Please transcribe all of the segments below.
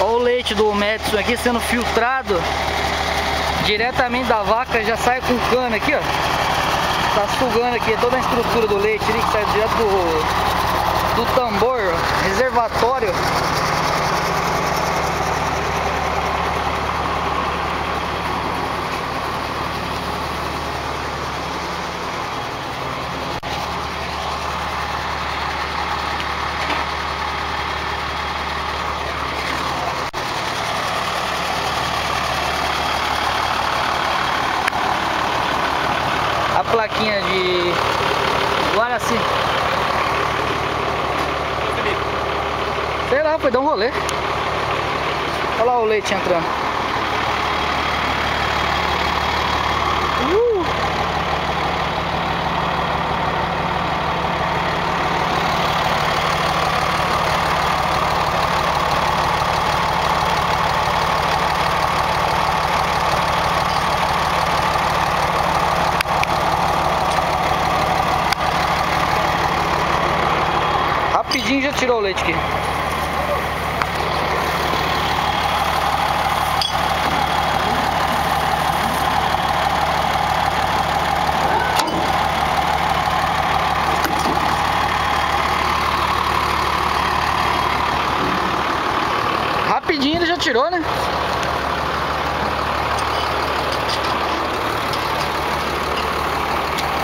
Olha o leite do Madison aqui sendo filtrado diretamente da vaca, já sai com cana aqui, ó. Tá sugando aqui toda a estrutura do leite ali, que sai direto do, do tambor, ó, a plaquinha de Guaraci. Sei lá, foi dar um rolê. Olha lá o leite entrando. Rapidinho já tirou o leite aqui. Rapidinho ele já tirou, né?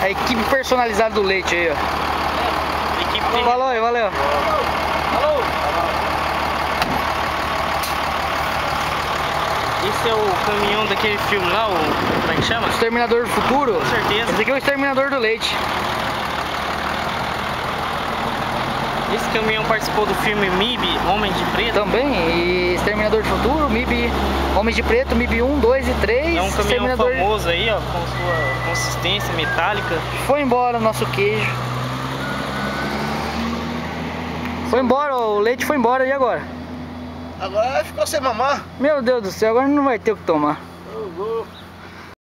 A equipe personalizada do leite aí, ó. Valeu valeu. Alô? Esse é o caminhão daquele filme lá, o. Como é que chama? Exterminador do Futuro. Com certeza. Esse aqui é o Exterminador do Leite. Esse caminhão participou do filme MIB, Homem de Preto. Também. E Exterminador do Futuro, MIB Homens de Preto, MIB 1, 2 e 3. É um caminhão famoso aí, ó, com sua consistência metálica. Foi embora o nosso queijo. Foi embora, o leite foi embora. E agora? Agora ficou sem mamar. Meu Deus do céu, agora não vai ter o que tomar. Eu vou.